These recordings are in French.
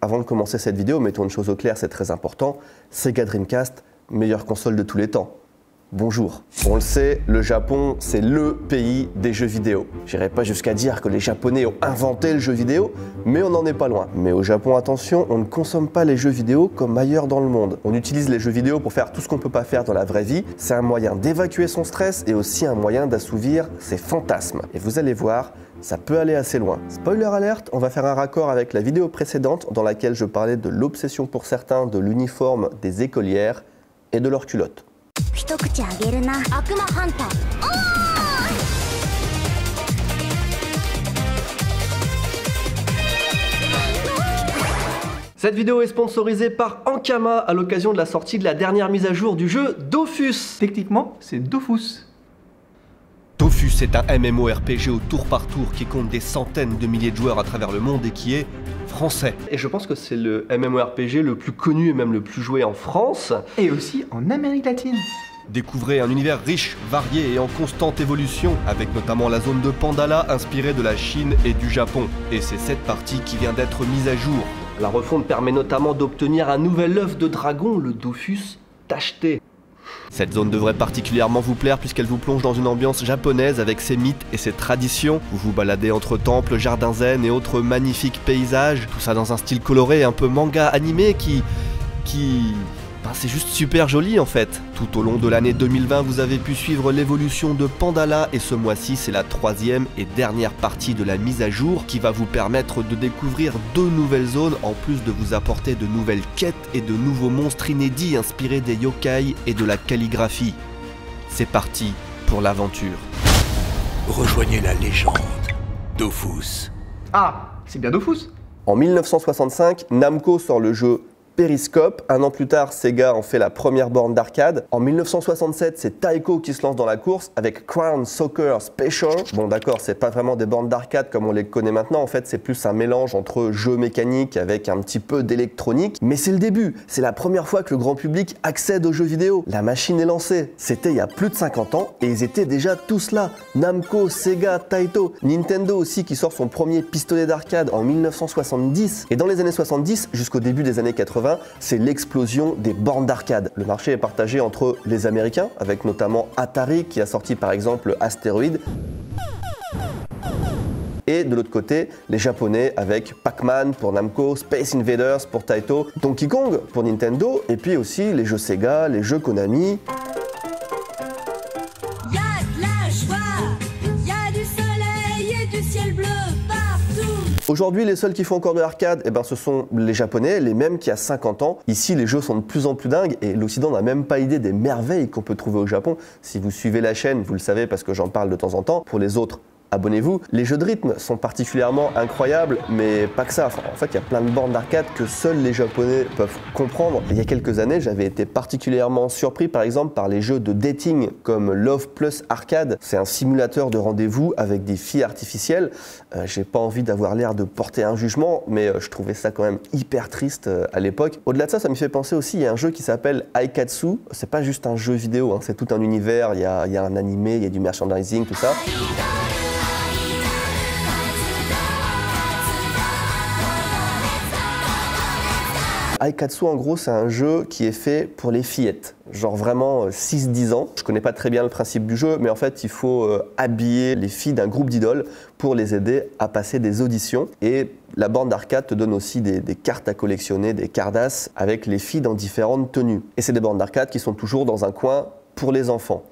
avant de commencer cette vidéo, mettons une chose au clair, c'est très important. Sega Dreamcast, meilleure console de tous les temps. Bonjour. On le sait, le Japon, c'est le pays des jeux vidéo. J'irai pas jusqu'à dire que les Japonais ont inventé le jeu vidéo, mais on n'en est pas loin. Mais au Japon, attention, on ne consomme pas les jeux vidéo comme ailleurs dans le monde. On utilise les jeux vidéo pour faire tout ce qu'on peut pas faire dans la vraie vie. C'est un moyen d'évacuer son stress et aussi un moyen d'assouvir ses fantasmes. Et vous allez voir, ça peut aller assez loin. Spoiler alerte, on va faire un raccord avec la vidéo précédente dans laquelle je parlais de l'obsession pour certains de l'uniforme des écolières et de leurs culottes. Cette vidéo est sponsorisée par Ankama à l'occasion de la sortie de la dernière mise à jour du jeu Dofus. Techniquement, c'est Dofus. Dofus est un MMORPG au tour par tour qui compte des centaines de milliers de joueurs à travers le monde et qui est français. Et je pense que c'est le MMORPG le plus connu et même le plus joué en France. Et aussi en Amérique latine. Découvrez un univers riche, varié et en constante évolution, avec notamment la zone de Pandala inspirée de la Chine et du Japon. Et c'est cette partie qui vient d'être mise à jour. La refonte permet notamment d'obtenir un nouvel œuf de dragon, le Dofus tacheté. Cette zone devrait particulièrement vous plaire puisqu'elle vous plonge dans une ambiance japonaise avec ses mythes et ses traditions. Vous vous baladez entre temples, jardins zen et autres magnifiques paysages, tout ça dans un style coloré un peu manga animé qui... qui... Ben, c'est juste super joli en fait. Tout au long de l'année 2020, vous avez pu suivre l'évolution de Pandala et ce mois-ci, c'est la troisième et dernière partie de la mise à jour qui va vous permettre de découvrir deux nouvelles zones en plus de vous apporter de nouvelles quêtes et de nouveaux monstres inédits inspirés des yokai et de la calligraphie. C'est parti pour l'aventure. Rejoignez la légende. Dofus. Ah, c'est bien Dofus. En 1965, Namco sort le jeu Periscope. Un an plus tard, Sega en fait la première borne d'arcade. En 1967, c'est Taiko qui se lance dans la course avec Crown Soccer Special. Bon, d'accord, c'est pas vraiment des bornes d'arcade comme on les connaît maintenant. En fait, c'est plus un mélange entre jeux mécaniques avec un petit peu d'électronique. Mais c'est le début. C'est la première fois que le grand public accède aux jeux vidéo. La machine est lancée. C'était il y a plus de 50 ans et ils étaient déjà tous là. Namco, Sega, Taito, Nintendo aussi qui sort son premier pistolet d'arcade en 1970. Et dans les années 70 jusqu'au début des années 80, c'est l'explosion des bornes d'arcade. Le marché est partagé entre les Américains, avec notamment Atari qui a sorti par exemple Asteroid. Et de l'autre côté, les Japonais avec Pac-Man pour Namco, Space Invaders pour Taito, Donkey Kong pour Nintendo, et puis aussi les jeux Sega, les jeux Konami. Aujourd'hui, les seuls qui font encore de l'arcade, eh ben, ce sont les Japonais, les mêmes qui a 50 ans. Ici, les jeux sont de plus en plus dingues et l'Occident n'a même pas idée des merveilles qu'on peut trouver au Japon. Si vous suivez la chaîne, vous le savez parce que j'en parle de temps en temps. Pour les autres, abonnez-vous. Les jeux de rythme sont particulièrement incroyables, mais pas que ça. En fait, il y a plein de bornes d'arcade que seuls les Japonais peuvent comprendre. Il y a quelques années, j'avais été particulièrement surpris, par exemple, par les jeux de dating comme Love Plus Arcade. C'est un simulateur de rendez-vous avec des filles artificielles. Euh, J'ai pas envie d'avoir l'air de porter un jugement, mais euh, je trouvais ça quand même hyper triste euh, à l'époque. Au-delà de ça, ça me fait penser aussi, il y a un jeu qui s'appelle Aikatsu. C'est pas juste un jeu vidéo, hein, c'est tout un univers. Il y a, y a un animé, il y a du merchandising, tout ça. Aikatsu, en gros, c'est un jeu qui est fait pour les fillettes, genre vraiment euh, 6-10 ans. Je connais pas très bien le principe du jeu, mais en fait, il faut euh, habiller les filles d'un groupe d'idoles pour les aider à passer des auditions. Et la borne d'arcade te donne aussi des, cartes à collectionner, des cardasses avec les filles dans différentes tenues. Et c'est des bornes d'arcade qui sont toujours dans un coin pour les enfants.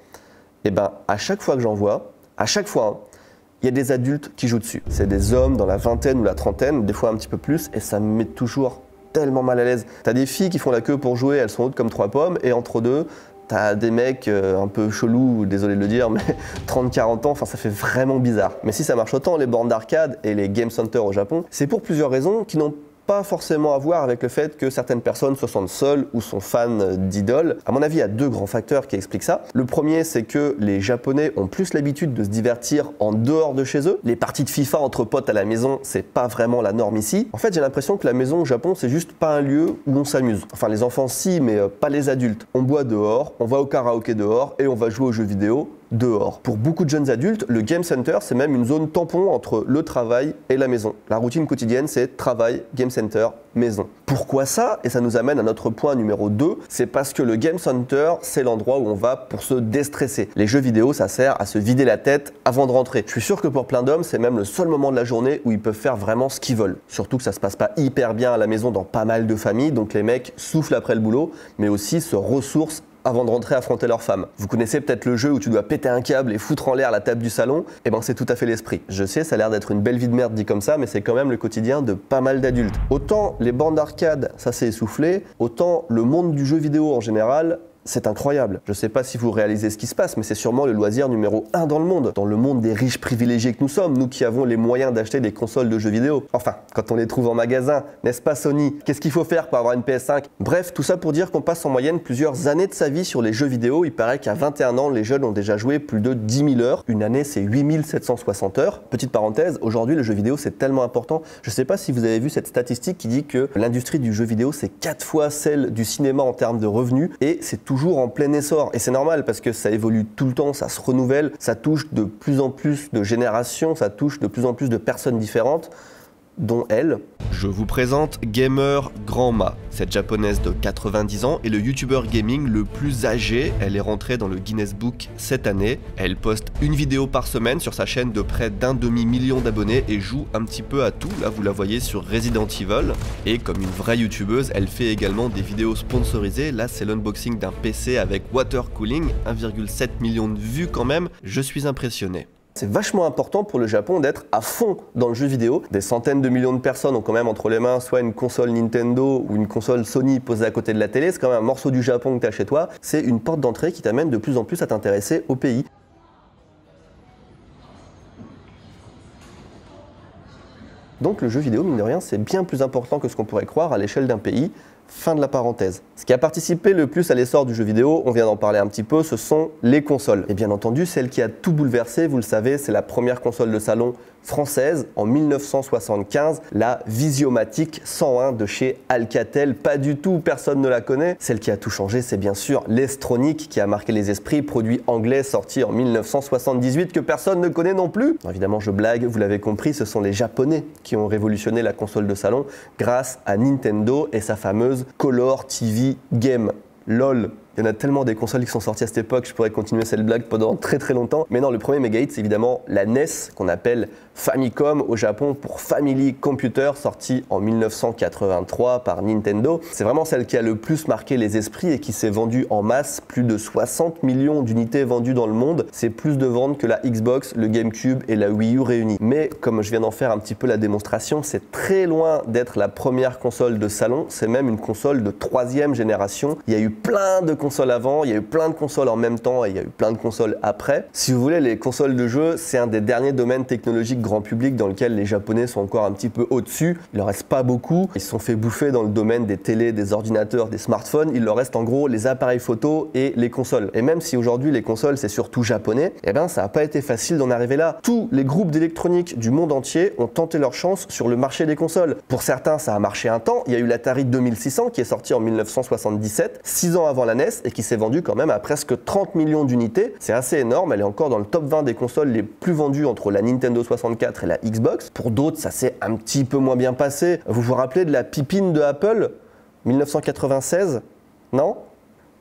Et ben, à chaque fois que j'en vois, à chaque fois, hein, il y a des adultes qui jouent dessus. C'est des hommes dans la vingtaine ou la trentaine, des fois un petit peu plus, et ça me met toujours mal à l'aise. T'as des filles qui font la queue pour jouer, elles sont hautes comme trois pommes, et entre deux, t'as des mecs euh, un peu chelous, désolé de le dire, mais 30-40 ans, enfin ça fait vraiment bizarre. Mais si ça marche autant, les bornes d'arcade et les game centers au Japon, c'est pour plusieurs raisons qui n'ont pas forcément à voir avec le fait que certaines personnes se sentent seules ou sont fans d'idoles. À mon avis, il y a deux grands facteurs qui expliquent ça. Le premier, c'est que les Japonais ont plus l'habitude de se divertir en dehors de chez eux. Les parties de FIFA entre potes à la maison, c'est pas vraiment la norme ici. En fait, j'ai l'impression que la maison au Japon, c'est juste pas un lieu où on s'amuse. Enfin, les enfants si, mais euh, pas les adultes. On boit dehors, on va au karaoké dehors et on va jouer aux jeux vidéo dehors. Pour beaucoup de jeunes adultes, le Game Center, c'est même une zone tampon entre le travail et la maison. La routine quotidienne, c'est travail, Game Center, maison. Pourquoi ça? Et ça nous amène à notre point numéro 2, c'est parce que le Game Center, c'est l'endroit où on va pour se déstresser. Les jeux vidéo, ça sert à se vider la tête avant de rentrer. Je suis sûr que pour plein d'hommes, c'est même le seul moment de la journée où ils peuvent faire vraiment ce qu'ils veulent. Surtout que ça se passe pas hyper bien à la maison dans pas mal de familles, donc les mecs soufflent après le boulot, mais aussi se ressourcent avant de rentrer affronter leur femme. Vous connaissez peut-être le jeu où tu dois péter un câble et foutre en l'air la table du salon? Eh ben c'est tout à fait l'esprit. Je sais, ça a l'air d'être une belle vie de merde dit comme ça, mais c'est quand même le quotidien de pas mal d'adultes. Autant les bandes d'arcade, ça s'est essoufflé, autant le monde du jeu vidéo en général, c'est incroyable. Je ne sais pas si vous réalisez ce qui se passe, mais c'est sûrement le loisir numéro un dans le monde. Dans le monde des riches privilégiés que nous sommes, nous qui avons les moyens d'acheter des consoles de jeux vidéo. Enfin, quand on les trouve en magasin, n'est-ce pas Sony? Qu'est-ce qu'il faut faire pour avoir une PS5 Bref, tout ça pour dire qu'on passe en moyenne plusieurs années de sa vie sur les jeux vidéo. Il paraît qu'à 21 ans, les jeunes ont déjà joué plus de 10 000 heures. Une année, c'est 8760 heures. Petite parenthèse, aujourd'hui, le jeu vidéo, c'est tellement important. Je ne sais pas si vous avez vu cette statistique qui dit que l'industrie du jeu vidéo, c'est 4 fois celle du cinéma en termes de revenus, et c'est toujours en plein essor. Et c'est normal parce que ça évolue tout le temps, ça se renouvelle, ça touche de plus en plus de générations, ça touche de plus en plus de personnes différentes dont elle. Je vous présente Gamer Grandma. Cette japonaise de 90 ans est le youtubeur gaming le plus âgé. Elle est rentrée dans le Guinness Book cette année. Elle poste une vidéo par semaine sur sa chaîne de près d'un demi-million d'abonnés et joue un petit peu à tout. Là, vous la voyez sur Resident Evil. Et comme une vraie youtubeuse, elle fait également des vidéos sponsorisées. Là, c'est l'unboxing d'un PC avec water cooling, 1,7 million de vues quand même. Je suis impressionné. C'est vachement important pour le Japon d'être à fond dans le jeu vidéo. Des centaines de millions de personnes ont quand même entre les mains soit une console Nintendo ou une console Sony posée à côté de la télé. C'est quand même un morceau du Japon que tu as chez toi. C'est une porte d'entrée qui t'amène de plus en plus à t'intéresser au pays. Donc le jeu vidéo, mine de rien, c'est bien plus important que ce qu'on pourrait croire à l'échelle d'un pays. Fin de la parenthèse. Ce qui a participé le plus à l'essor du jeu vidéo, on vient d'en parler un petit peu, ce sont les consoles. Et bien entendu, celle qui a tout bouleversé, vous le savez, c'est la première console de salon française en 1975, la Visiomatic 101 de chez Alcatel. Pas du tout, personne ne la connaît. Celle qui a tout changé, c'est bien sûr l'Estronic qui a marqué les esprits, produit anglais sorti en 1978 que personne ne connaît non plus. évidemment, je blague, vous l'avez compris, ce sont les Japonais qui ont révolutionné la console de salon grâce à Nintendo et sa fameuse Color TV Game. LOL, il y en a tellement des consoles qui sont sorties à cette époque, je pourrais continuer cette blague pendant très très longtemps. Mais non, le premier méga hit, c'est évidemment la NES, qu'on appelle Famicom au Japon pour Family Computer, sortie en 1983 par Nintendo. C'est vraiment celle qui a le plus marqué les esprits et qui s'est vendue en masse, plus de 60 millions d'unités vendues dans le monde. C'est plus de ventes que la Xbox, le GameCube et la Wii U réunies. Mais comme je viens d'en faire un petit peu la démonstration, c'est très loin d'être la première console de salon, c'est même une console de troisième génération. Il y a eu plein de consoles avant, il y a eu plein de consoles en même temps et il y a eu plein de consoles après. Si vous voulez, les consoles de jeu, c'est un des derniers domaines technologiques grand public dans lequel les Japonais sont encore un petit peu au-dessus. Il leur reste pas beaucoup. Ils se sont fait bouffer dans le domaine des télés, des ordinateurs, des smartphones. Il leur reste en gros les appareils photo et les consoles. Et même si aujourd'hui les consoles c'est surtout japonais, eh ben ça n'a pas été facile d'en arriver là. Tous les groupes d'électronique du monde entier ont tenté leur chance sur le marché des consoles. Pour certains, ça a marché un temps. Il y a eu l'Atari 2600 qui est sorti en 1977, 6 ans avant la NES et qui s'est vendu quand même à presque 30 millions d'unités. C'est assez énorme, elle est encore dans le top 20 des consoles les plus vendues entre la Nintendo 64 et la Xbox. Pour d'autres, ça s'est un petit peu moins bien passé. Vous vous rappelez de la pipine de Apple 1996 Non?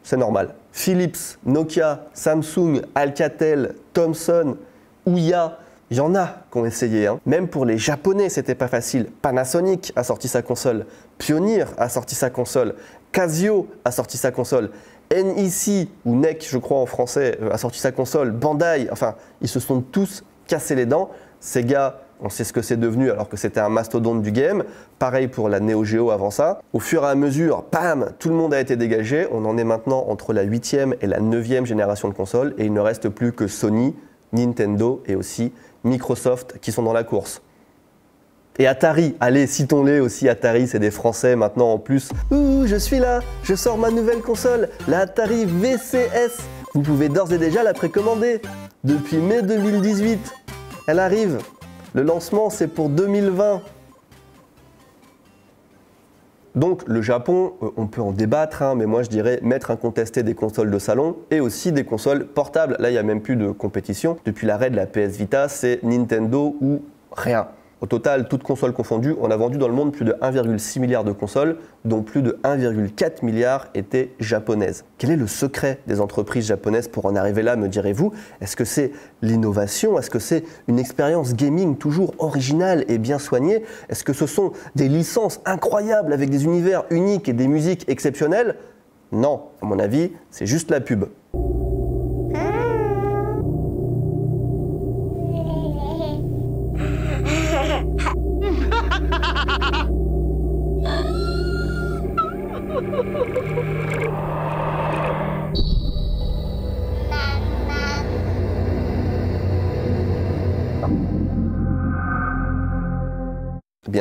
C'est normal. Philips, Nokia, Samsung, Alcatel, Thomson, Ouya, il y en a qui ont essayé. Hein. Même pour les Japonais, c'était pas facile. Panasonic a sorti sa console. Pioneer a sorti sa console. Casio a sorti sa console. NEC, ou NEC je crois en français, euh, a sorti sa console. Bandai, enfin, ils se sont tous cassés les dents. Sega, on sait ce que c'est devenu alors que c'était un mastodonte du game. Pareil pour la Neo Geo avant ça. Au fur et à mesure, pam, tout le monde a été dégagé. On en est maintenant entre la 8e et la 9e génération de consoles et il ne reste plus que Sony, Nintendo et aussi Microsoft qui sont dans la course. Et Atari, allez, citons-les aussi, Atari, c'est des Français maintenant en plus. Ouh, je suis là, je sors ma nouvelle console, la Atari VCS. Vous pouvez d'ores et déjà la précommander depuis mai 2018. Elle arrive. Le lancement, c'est pour 2020. Donc le Japon, euh, on peut en débattre, hein, mais moi je dirais mettre incontesté des consoles de salon et aussi des consoles portables. Là, il n'y a même plus de compétition. Depuis l'arrêt de la PS Vita, c'est Nintendo ou rien. Au total, toutes consoles confondues, on a vendu dans le monde plus de 1,6 milliard de consoles, dont plus de 1,4 milliard étaient japonaises. Quel est le secret des entreprises japonaises pour en arriver là, me direz-vous? Est-ce que c'est l'innovation? Est-ce que c'est une expérience gaming toujours originale et bien soignée? Est-ce que ce sont des licences incroyables avec des univers uniques et des musiques exceptionnelles? Non, à mon avis, c'est juste la pub.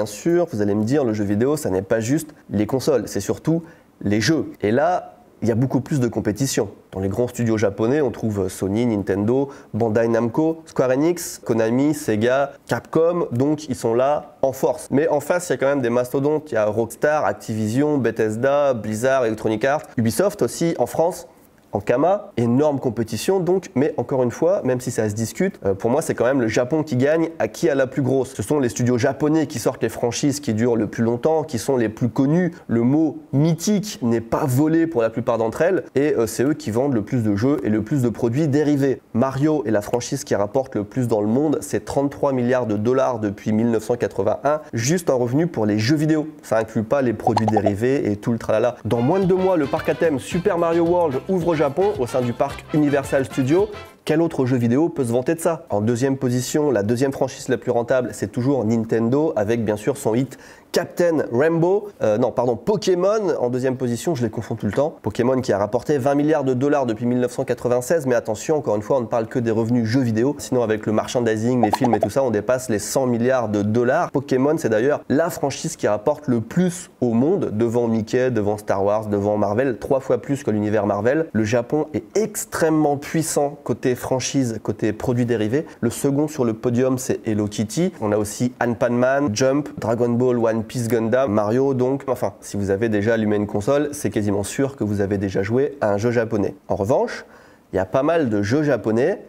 Bien sûr, vous allez me dire, le jeu vidéo, ça n'est pas juste les consoles, c'est surtout les jeux. Et là, il y a beaucoup plus de compétition. Dans les grands studios japonais, on trouve Sony, Nintendo, Bandai Namco, Square Enix, Konami, Sega, Capcom, donc ils sont là en force. Mais en face, il y a quand même des mastodontes. Il y a Rockstar, Activision, Bethesda, Blizzard, Electronic Arts, Ubisoft aussi en France en Kama, énorme compétition donc, mais encore une fois, même si ça se discute, euh, pour moi c'est quand même le Japon qui gagne, à qui a la plus grosse. Ce sont les studios japonais qui sortent les franchises qui durent le plus longtemps, qui sont les plus connus. Le mot mythique n'est pas volé pour la plupart d'entre elles, et euh, c'est eux qui vendent le plus de jeux et le plus de produits dérivés. Mario est la franchise qui rapporte le plus dans le monde, c'est 33 milliards de dollars depuis 1981, juste en revenu pour les jeux vidéo. Ça inclut pas les produits dérivés et tout le tralala. Dans moins de deux mois, le parc à thème Super Mario World ouvre au Japon au sein du parc Universal Studios. Quel autre jeu vidéo peut se vanter de ça? En deuxième position, la deuxième franchise la plus rentable, c'est toujours Nintendo, avec bien sûr son hit Captain Rainbow, euh, non pardon, Pokémon en deuxième position, je les confonds tout le temps. Pokémon qui a rapporté 20 milliards de dollars depuis 1996, mais attention, encore une fois, on ne parle que des revenus jeux vidéo. Sinon, avec le merchandising, les films et tout ça, on dépasse les 100 milliards de dollars. Pokémon, c'est d'ailleurs la franchise qui rapporte le plus au monde, devant Mickey, devant Star Wars, devant Marvel, trois fois plus que l'univers Marvel. Le Japon est extrêmement puissant côté franchise, côté produits dérivés. Le second sur le podium, c'est Hello Kitty. On a aussi Ant-Man, Jump, Dragon Ball, One Piece Gundam, Mario donc. Enfin, si vous avez déjà allumé une console, c'est quasiment sûr que vous avez déjà joué à un jeu japonais. En revanche, il y a pas mal de jeux japonais.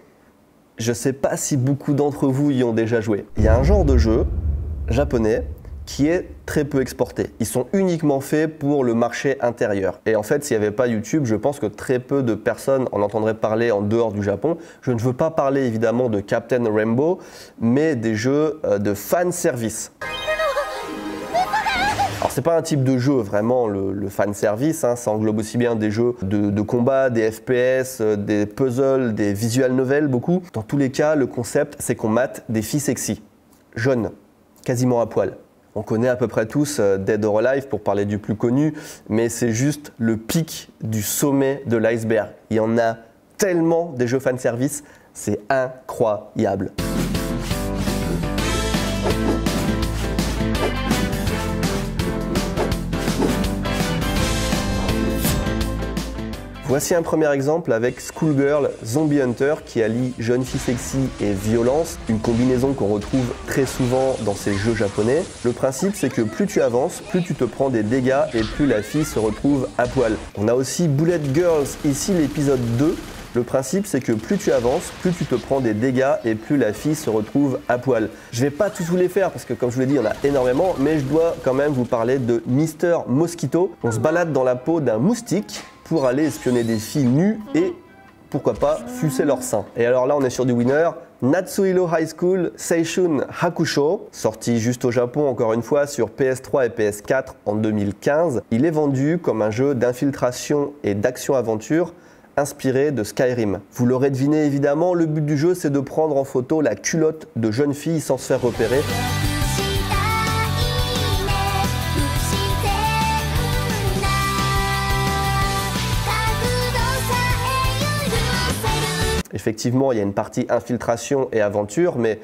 Je sais pas si beaucoup d'entre vous y ont déjà joué. Il y a un genre de jeu japonais qui est très peu exporté. Ils sont uniquement faits pour le marché intérieur. Et en fait, s'il n'y avait pas YouTube, je pense que très peu de personnes en entendraient parler en dehors du Japon. Je ne veux pas parler évidemment de Captain Rainbow, mais des jeux euh, de fan service. Alors c'est pas un type de jeu vraiment le, fan service, hein. ça englobe aussi bien des jeux de, de combat, des FPS, euh, des puzzles, des visual novels beaucoup. Dans tous les cas, le concept c'est qu'on mate des filles sexy, jeunes, quasiment à poil. On connaît à peu près tous euh, Dead or Alive pour parler du plus connu, mais c'est juste le pic du sommet de l'iceberg. Il y en a tellement des jeux fan service, c'est incroyable. Voici un premier exemple avec Schoolgirl Zombie Hunter qui allie jeune fille sexy et violence, une combinaison qu'on retrouve très souvent dans ces jeux japonais. Le principe c'est que plus tu avances, plus tu te prends des dégâts et plus la fille se retrouve à poil. On a aussi Bullet Girls, ici l'épisode 2. Le principe, c'est que plus tu avances, plus tu te prends des dégâts et plus la fille se retrouve à poil. Je vais pas tous vous les faire parce que, comme je vous l'ai dit, il y en a énormément, mais je dois quand même vous parler de Mister Mosquito. On se balade dans la peau d'un moustique pour aller espionner des filles nues et pourquoi pas sucer leur sein. Et alors là, on est sur du winner. Natsuhiro High School Seishun Hakusho, sorti juste au Japon encore une fois sur PS3 et PS4 en 2015. Il est vendu comme un jeu d'infiltration et d'action-aventure inspiré de Skyrim. Vous l'aurez deviné évidemment, le but du jeu c'est de prendre en photo la culotte de jeune fille sans se faire repérer. Effectivement, il y a une partie infiltration et aventure, mais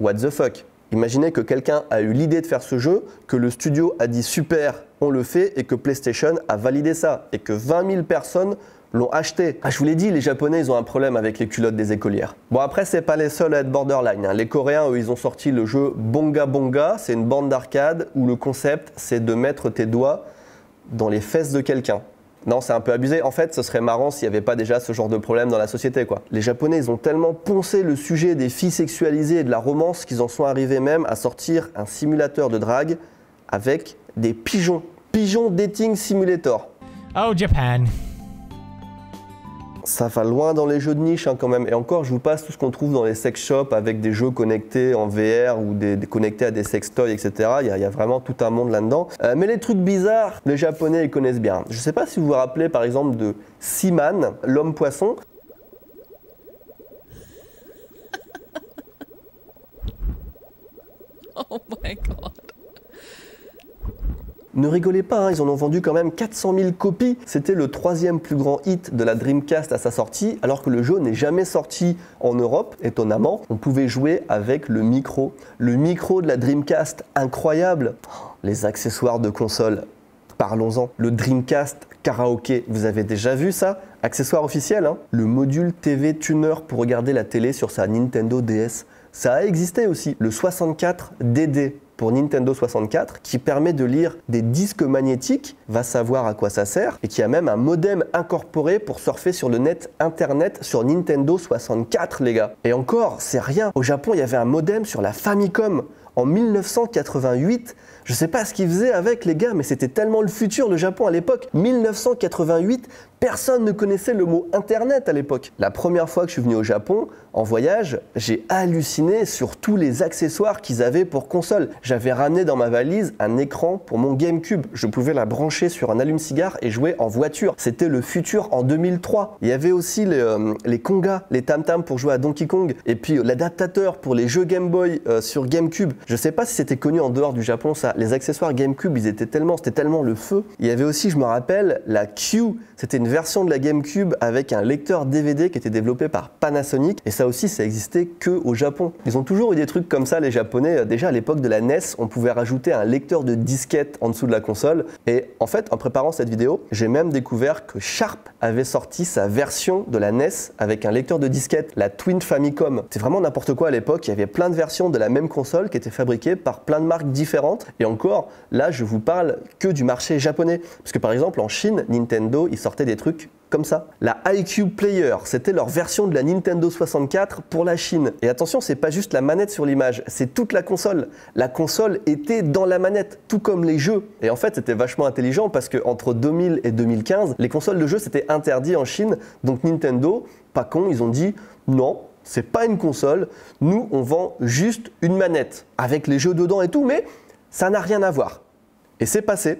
what the fuck? Imaginez que quelqu'un a eu l'idée de faire ce jeu, que le studio a dit super, on le fait, et que PlayStation a validé ça, et que 20 000 personnes l'ont acheté. Ah, je vous l'ai dit, les Japonais, ils ont un problème avec les culottes des écolières. Bon, après, c'est pas les seuls à être borderline. hein. Les Coréens, eux, ils ont sorti le jeu Bonga Bonga. C'est une bande d'arcade où le concept, c'est de mettre tes doigts dans les fesses de quelqu'un. Non, c'est un peu abusé. En fait, ce serait marrant s'il n'y avait pas déjà ce genre de problème dans la société, quoi. Les Japonais, ont tellement poncé le sujet des filles sexualisées et de la romance qu'ils en sont arrivés même à sortir un simulateur de drague avec des pigeons. Pigeon Dating Simulator. Oh, Japan. Ça va loin dans les jeux de niche hein, quand même. Et encore, je vous passe tout ce qu'on trouve dans les sex shops avec des jeux connectés en VR ou des, connectés à des sextoys, etc. Il y, a, vraiment tout un monde là-dedans. Euh, mais les trucs bizarres, les Japonais ils connaissent bien. Je ne sais pas si vous vous rappelez par exemple de Seaman, l'homme poisson. Oh my. Ne rigolez pas, hein, ils en ont vendu quand même 400 000 copies. C'était le troisième plus grand hit de la Dreamcast à sa sortie, alors que le jeu n'est jamais sorti en Europe, étonnamment. On pouvait jouer avec le micro. Le micro de la Dreamcast, incroyable. Les accessoires de console, parlons-en. Le Dreamcast karaoké, vous avez déjà vu ça? Accessoire officiel, hein Le module TV tuner pour regarder la télé sur sa Nintendo DS. Ça a existé aussi. Le 64 DD pour Nintendo 64 qui permet de lire des disques magnétiques, va savoir à quoi ça sert, et qui a même un modem incorporé pour surfer sur le net internet sur Nintendo 64 les gars. Et encore, c'est rien. Au Japon, il y avait un modem sur la Famicom en 1988. Je sais pas ce qu'ils faisaient avec les gars, mais c'était tellement le futur le Japon à l'époque. 1988, personne ne connaissait le mot internet à l'époque. La première fois que je suis venu au Japon en voyage, j'ai halluciné sur tous les accessoires qu'ils avaient pour console. J'avais ramené dans ma valise un écran pour mon GameCube. Je pouvais la brancher sur un allume-cigare et jouer en voiture. C'était le futur en 2003. Il y avait aussi les, euh, les congas, les tam-tams pour jouer à Donkey Kong, et puis euh, l'adaptateur pour les jeux Game Boy euh, sur GameCube. Je sais pas si c'était connu en dehors du Japon ça. Les accessoires GameCube, ils étaient tellement, c'était tellement le feu. Il y avait aussi, je me rappelle, la Q. C'était version de la GameCube avec un lecteur DVD qui était développé par Panasonic. Et ça aussi, ça existait que au Japon. Ils ont toujours eu des trucs comme ça, les Japonais. Déjà à l'époque de la NES, on pouvait rajouter un lecteur de disquette en dessous de la console. Et en fait, en préparant cette vidéo, j'ai même découvert que Sharp avait sorti sa version de la NES avec un lecteur de disquette, la Twin Famicom. C'est vraiment n'importe quoi à l'époque. Il y avait plein de versions de la même console qui étaient fabriquées par plein de marques différentes. Et encore, là, je vous parle que du marché japonais. Parce que par exemple, en Chine, Nintendo, ils sortaient des comme ça. La IQ Player, c'était leur version de la Nintendo 64 pour la Chine. Et attention, c'est pas juste la manette sur l'image, c'est toute la console. La console était dans la manette, tout comme les jeux. Et en fait, c'était vachement intelligent parce que entre 2000 et 2015, les consoles de jeux c'était interdit en Chine. Donc Nintendo, pas con, ils ont dit non, c'est pas une console. Nous, on vend juste une manette avec les jeux dedans et tout, mais ça n'a rien à voir. Et c'est passé.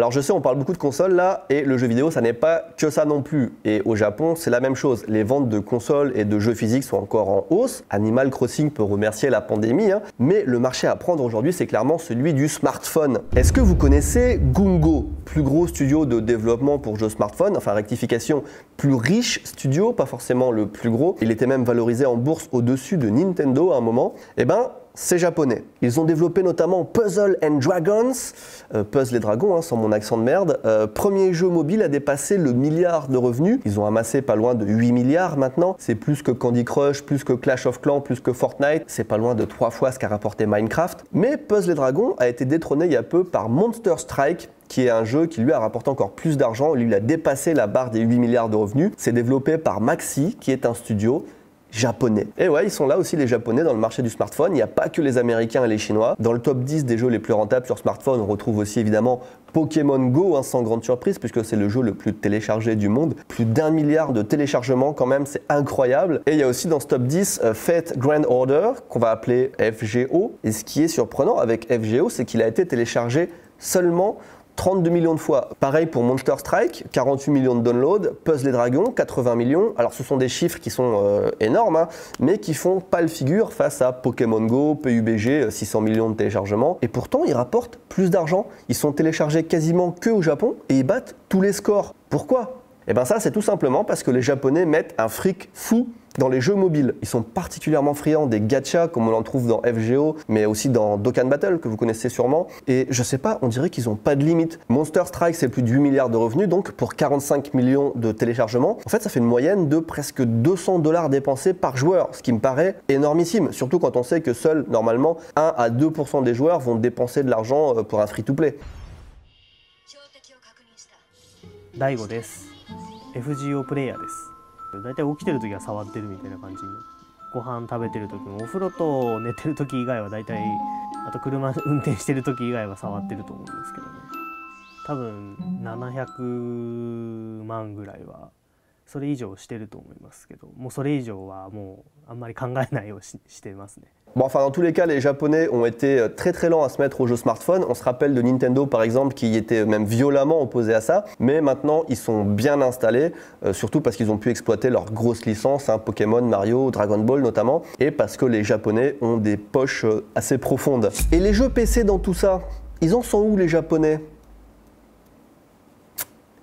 Alors je sais, on parle beaucoup de consoles là, et le jeu vidéo, ça n'est pas que ça non plus. Et au Japon, c'est la même chose. Les ventes de consoles et de jeux physiques sont encore en hausse. Animal Crossing peut remercier la pandémie, hein. mais le marché à prendre aujourd'hui, c'est clairement celui du smartphone. Est-ce que vous connaissez Gungo, plus gros studio de développement pour jeux smartphone, enfin rectification, plus riche studio, pas forcément le plus gros. Il était même valorisé en bourse au-dessus de Nintendo à un moment. Eh ben, c'est japonais. Ils ont développé notamment Puzzle and Dragons, euh, Puzzle Dragons, hein, sans mon accent de merde. Euh, premier jeu mobile à dépasser le milliard de revenus. Ils ont amassé pas loin de 8 milliards maintenant. C'est plus que Candy Crush, plus que Clash of Clans, plus que Fortnite. C'est pas loin de trois fois ce qu'a rapporté Minecraft. Mais Puzzle et Dragons a été détrôné il y a peu par Monster Strike, qui est un jeu qui lui a rapporté encore plus d'argent. Lui, il a dépassé la barre des 8 milliards de revenus. C'est développé par Maxi, qui est un studio japonais. Et ouais, ils sont là aussi les japonais dans le marché du smartphone. Il n'y a pas que les américains et les chinois. Dans le top 10 des jeux les plus rentables sur smartphone, on retrouve aussi évidemment Pokémon Go, hein, sans grande surprise, puisque c'est le jeu le plus téléchargé du monde. Plus d'un milliard de téléchargements quand même, c'est incroyable. Et il y a aussi dans ce top 10 euh, Fate Grand Order, qu'on va appeler FGO. Et ce qui est surprenant avec FGO, c'est qu'il a été téléchargé seulement 32 millions de fois. Pareil pour Monster Strike, 48 millions de downloads, Puzzle et Dragons, 80 millions. Alors ce sont des chiffres qui sont euh, énormes, hein, mais qui font pas le figure face à Pokémon Go, PUBG, euh, 600 millions de téléchargements. Et pourtant, ils rapportent plus d'argent. Ils sont téléchargés quasiment que au Japon et ils battent tous les scores. Pourquoi? Eh bien ça, c'est tout simplement parce que les Japonais mettent un fric fou Dans les jeux mobiles, ils sont particulièrement friands des gachas comme on en trouve dans FGO, mais aussi dans Dokkan Battle que vous connaissez sûrement. Et je sais pas, on dirait qu'ils ont pas de limite. Monster Strike, c'est plus de 8 milliards de revenus, donc pour 45 millions de téléchargements. En fait, ça fait une moyenne de presque 200 dollars dépensés par joueur, ce qui me paraît énormissime. Surtout quand on sait que seuls, normalement, 1 à 2% des joueurs vont dépenser de l'argent euh, pour un free-to-play. 大悟です FGO プレイヤーです 大体起きてる時は触ってるみたいな感じ。ご飯食べてる時もお風呂と寝てる時以外は大体あと車運転してる時以外は触ってると思うんですけどね。多分700万ぐらいは それ以上してると思いますけどもうそれ以上はもうあんまり考えないようにししてますね Bon, enfin, dans tous les cas, les Japonais ont été euh, très très lents à se mettre aux jeux smartphone. On se rappelle de Nintendo, par exemple, qui était même violemment opposé à ça. Mais maintenant, ils sont bien installés, euh, surtout parce qu'ils ont pu exploiter leurs grosses licences, hein, Pokémon, Mario, Dragon Ball notamment, et parce que les Japonais ont des poches euh, assez profondes. Et les jeux PC dans tout ça, ils en sont où les Japonais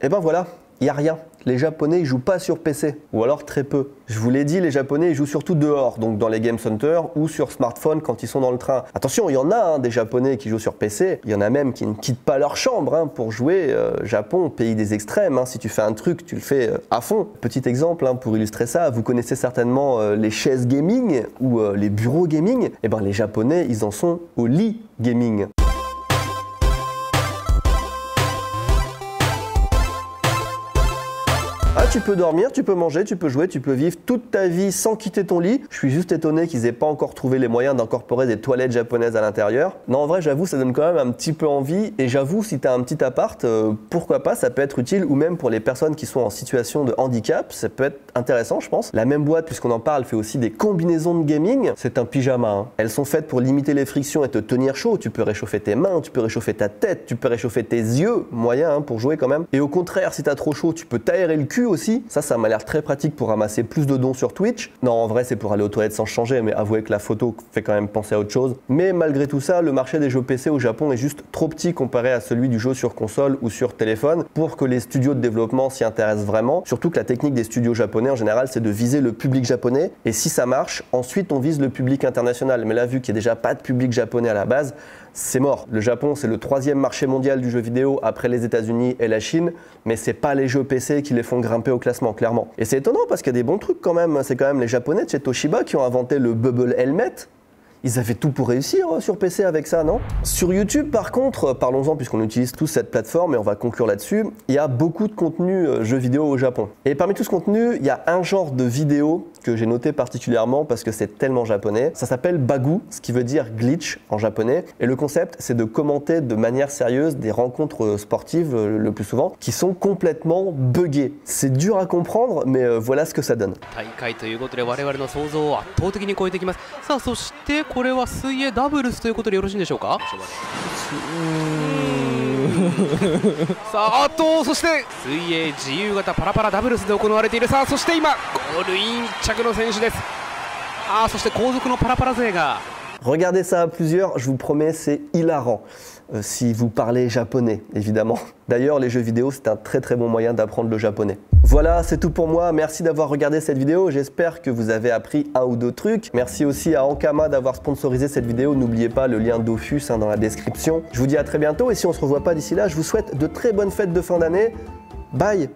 Eh ben voilà, il n'y a rien. Les Japonais, ils jouent pas sur PC, ou alors très peu. Je vous l'ai dit, les Japonais, jouent surtout dehors, donc dans les Game Center ou sur smartphone quand ils sont dans le train. Attention, il y en a hein, des Japonais qui jouent sur PC, il y en a même qui ne quittent pas leur chambre hein, pour jouer. Euh, Japon, pays des extrêmes, hein. si tu fais un truc, tu le fais euh, à fond. Petit exemple hein, pour illustrer ça, vous connaissez certainement euh, les chaises gaming ou euh, les bureaux gaming. Eh ben les Japonais, ils en sont au lit gaming. Tu peux dormir, tu peux manger, tu peux jouer, tu peux vivre toute ta vie sans quitter ton lit. Je suis juste étonné qu'ils aient pas encore trouvé les moyens d'incorporer des toilettes japonaises à l'intérieur. Non, en vrai, j'avoue, ça donne quand même un petit peu envie. Et j'avoue, si tu as un petit appart, euh, pourquoi pas, ça peut être utile. Ou même pour les personnes qui sont en situation de handicap, ça peut être intéressant, je pense. La même boîte, puisqu'on en parle, fait aussi des combinaisons de gaming. C'est un pyjama. hein. Elles sont faites pour limiter les frictions et te tenir chaud. Tu peux réchauffer tes mains, tu peux réchauffer ta tête, tu peux réchauffer tes yeux. Moyen hein, pour jouer quand même. Et au contraire, si t'as trop chaud, tu peux t'aérer le cul aussi. Ça, ça m'a l'air très pratique pour ramasser plus de dons sur Twitch. Non, en vrai, c'est pour aller aux toilettes sans changer, mais avouez que la photo fait quand même penser à autre chose. Mais malgré tout ça, le marché des jeux PC au Japon est juste trop petit comparé à celui du jeu sur console ou sur téléphone pour que les studios de développement s'y intéressent vraiment. Surtout que la technique des studios japonais en général, c'est de viser le public japonais. Et si ça marche, ensuite on vise le public international. Mais là, vu qu'il n'y a déjà pas de public japonais à la base, c'est mort. Le Japon, c'est le troisième marché mondial du jeu vidéo après les États-Unis et la Chine, mais c'est pas les jeux PC qui les font grimper au classement, clairement. Et c'est étonnant parce qu'il y a des bons trucs quand même. C'est quand même les Japonais de chez Toshiba qui ont inventé le Bubble Helmet. Ils avaient tout pour réussir euh, sur PC avec ça, non? Sur YouTube, par contre, euh, parlons-en puisqu'on utilise tous cette plateforme et on va conclure là-dessus, il y a beaucoup de contenu euh, jeux vidéo au Japon. Et parmi tout ce contenu, il y a un genre de vidéo que j'ai noté particulièrement parce que c'est tellement japonais. Ça s'appelle bagu, ce qui veut dire glitch en japonais. Et le concept, c'est de commenter de manière sérieuse des rencontres euh, sportives, euh, le plus souvent, qui sont complètement buggées. C'est dur à comprendre, mais euh, voilà ce que ça donne. 大会ということで我々の想像を圧倒的に超えてきますさあそしてこれは水泳ダブルスということでよろしいんでしょうか さああとそして水泳自由形パラパラダブルスで行われている。さあそして今ゴールイン1着の選手です。ああそして後続のパラパラ勢が Regardez ça à plusieurs, je vous promets, c'est hilarant. Euh, si vous parlez japonais, évidemment. D'ailleurs, les jeux vidéo, c'est un très très bon moyen d'apprendre le japonais. Voilà, c'est tout pour moi. Merci d'avoir regardé cette vidéo. J'espère que vous avez appris un ou deux trucs. Merci aussi à Ankama d'avoir sponsorisé cette vidéo. N'oubliez pas le lien Dofus hein, dans la description. Je vous dis à très bientôt et si on se revoit pas d'ici là, je vous souhaite de très bonnes fêtes de fin d'année. Bye